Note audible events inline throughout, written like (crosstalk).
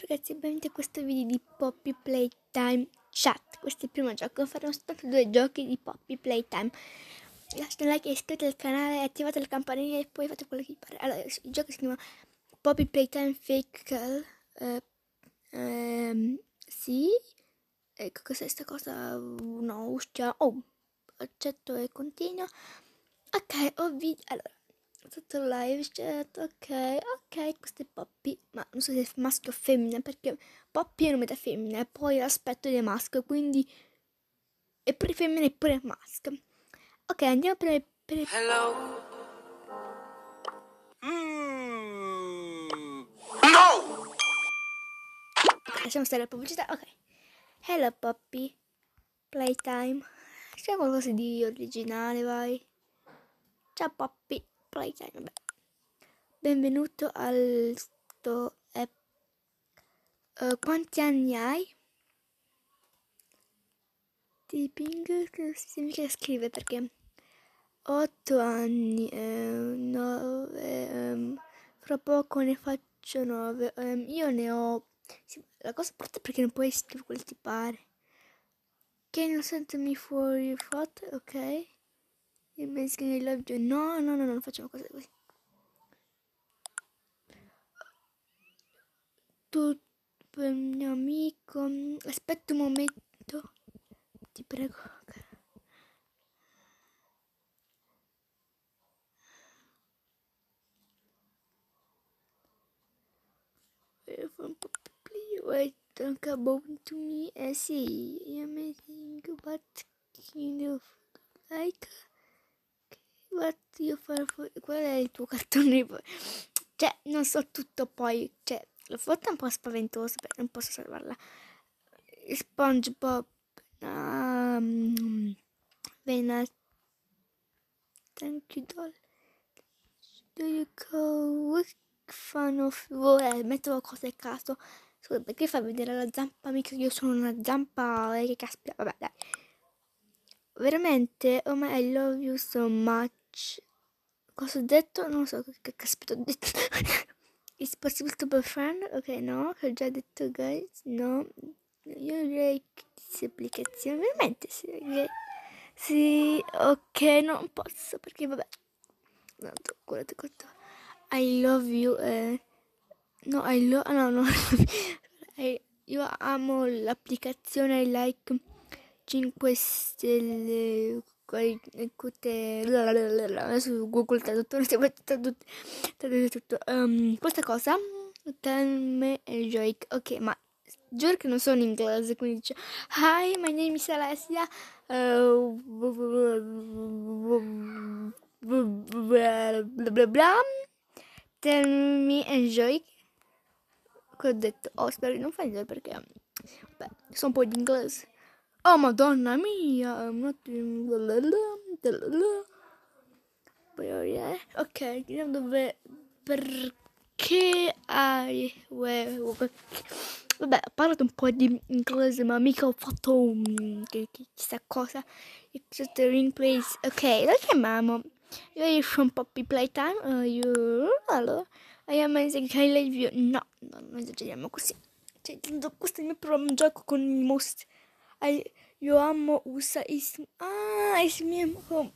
ragazzi, benvenuti a questo video di Poppy Playtime Chat. Questo è il primo gioco, faremo soltanto due giochi di Poppy Playtime. Lasciate un like, iscrivetevi al canale, attivate le campanelle e poi fate quello che vi pare. Allora, il gioco si chiama Poppy Playtime Fake Girl. Uh, ehm, sì. Ecco, cos'è questa cosa? No, uscita. Oh, accetto e continuo. Ok, ho video. Allora tutto live chat, ok, ok, questo è Poppy, ma non so se è maschio o femmina, perché Poppy è nome da femmina e poi l'aspetto è maschio, quindi è pure femmina e pure maschio. Ok, andiamo per... per... Hello? Mm. No! Lasciamo stare la pubblicità, ok. Hello Poppy, playtime. C'è qualcosa di originale, vai. Ciao Poppy playtime. Benvenuto al sto app. Uh, quanti anni hai? Tipping che significa scrive perché 8 anni, eh, 9, um, fra poco ne faccio 9. Um, ehm, io ne ho. Sì, la cosa brutta è perché non puoi scrivere quel ti pare. Che non sentimi fuori foto, ok? Il messaggio I love you. No, no, no, non facciamo cose così. Tu, per mio amico, aspetta un momento, ti prego. Wait, don't come to me. Eh sì, I'm amazing, but kind of like guarda io farò qual è il tuo cartone (laughs) cioè non so tutto poi cioè la foto è un po' spaventosa perché non posso salvarla. SpongeBob um, Vena thank you doll. Do you go fan of eh, metto cose a caso. Scusa perché fa vedere la zampa? Mica io sono una zampa eh, che caspita. Vabbè dai. Veramente oh my I love you so much Cosa ho detto? Non so che caspita ho detto. (laughs) Is possible to be friend? Ok, no, ho già detto guys, no. Io direi che queste applicazioni, veramente sì. Sì, ok, non posso perché vabbè. Tanto, guardate questo. I love you. Eh. No, I love... No, no. (laughs) io amo l'applicazione I like 5 stelle su Google Traduttore (laughs) tradotto tutto. Um, questa cosa tell me enjoy ok ma che non sono in inglese quindi dice hi my name is Alessia uh, bla bla bla. Tell me enjoy che ho detto? Oh spero di non fare perché beh, so un po' di inglese Oh madonna mia, ok, vediamo dove perché hai vabbè ho parlato un po' di inglese ma mica ho fatto un chissà cosa ring place ok la chiamiamo. Io sono Poppy Playtime uh, you, allora I am amazing I love you. No, no non esageriamo così. Cioè, questo è il mio primo gioco con i mostri io amo USA is ah is mio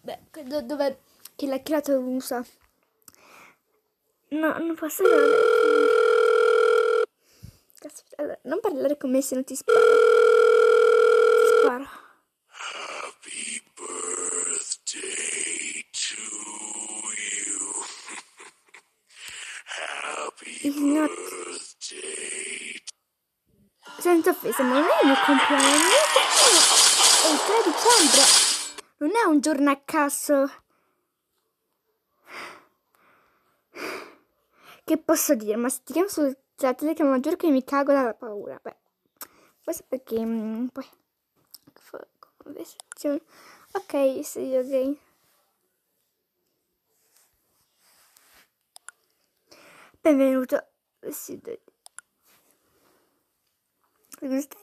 beh do, dove chi l'ha creato USA? No non posso allora, non parlare con me se non ti sparo. Ti sparo. Happy birthday to you. (laughs) Happy birthday senza offesa ma non è il mio compleanno è il 3 dicembre. Non è un giorno a caso. Che posso dire? Ma se ti chiamo sulla telecamera giuro che mi cago dalla paura. Beh, questo perché mh, mm, poi conversazione. Ok, sei ok. Benvenuto. Sì,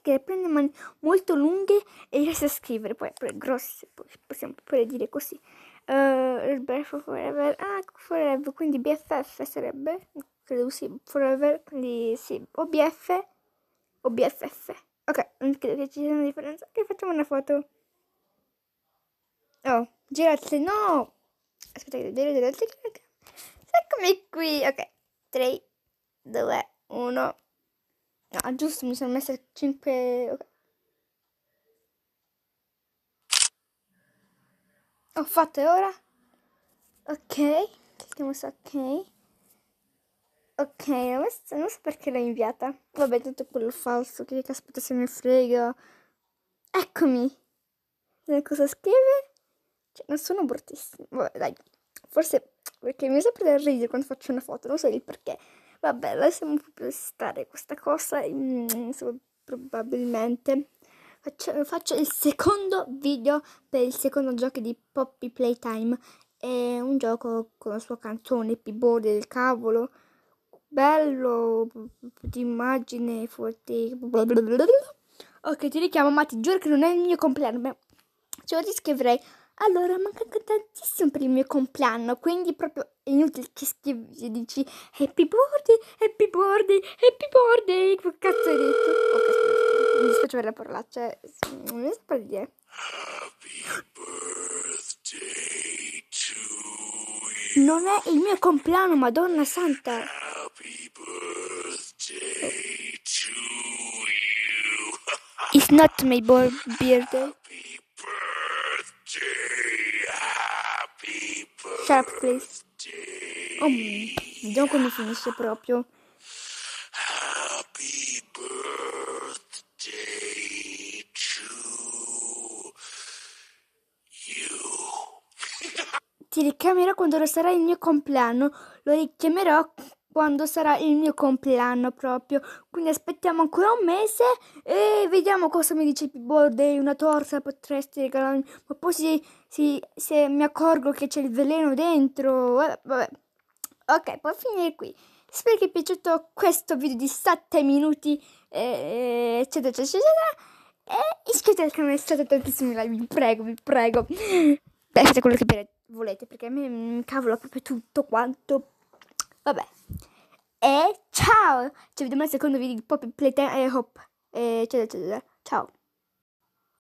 che prende mani molto lunghe e riesce a scrivere, poi grosse, possiamo pure dire così. Uh, Breath Forever, ah, Forever, quindi BFF sarebbe, credo sì, Forever, quindi sì, o BF o BFF. Ok, non credo che ci sia una differenza. Ok, facciamo una foto. Oh, girate, no! Aspetta che devo dire Eccomi qui. Ok, 3, 2, 1. No, giusto, mi sono messa 5... Ok. Ho fatto e ora? Ok, clicchiamo su ok. Ok, non so perché l'ho inviata. Vabbè, tutto quello falso, che caspita se ne frega. Eccomi. Cosa scrive? Cioè, non sono bruttissimo. Vabbè, dai. Forse perché mi sempre da ridere quando faccio una foto, non so il perché. Vabbè, lasciamo stare questa cosa. Mm, probabilmente. Faccio, faccio, il secondo video per il secondo gioco di Poppy Playtime. È un gioco con la sua canzone, P-Board del cavolo bello, di immagine forte. Ok, ti richiamo, ma ti giuro che non è il mio compleanno. Beh, cioè, ti scriverei. Allora, manca tantissimo per il mio compleanno, quindi proprio è inutile che scrivi, dici Happy birthday, happy birthday, happy birthday. Che cazzo hai detto? Ok, mi dispiace per la parolaccia, non mi so dire. Happy birthday to you. Non è il mio compleanno, Madonna Santa. Happy birthday to you. It's not my birthday. Up, please. Oh, vediamo come finisce proprio. Happy birthday to you. Ti richiamerò quando sarà il mio compleanno. Lo richiamerò quando sarà il mio compleanno proprio. Quindi aspettiamo ancora un mese e vediamo cosa mi dice il birthday. Una torta potresti regalarmi. Ma poi si, si, se mi accorgo che c'è il veleno dentro. Vabbè, vabbè. Ok, può finire qui. Spero che vi è piaciuto questo video di 7 minuti. eh, Eccetera, eccetera, eccetera. E iscrivetevi al canale, state tantissimi like, vi prego, vi prego. Beh, fate quello che volete, perché a me mi cavolo proprio tutto quanto. Vabbè. E ciao! Ci vediamo al secondo video di Pop Playtime e Hop. Eccetera, eccetera. Ciao.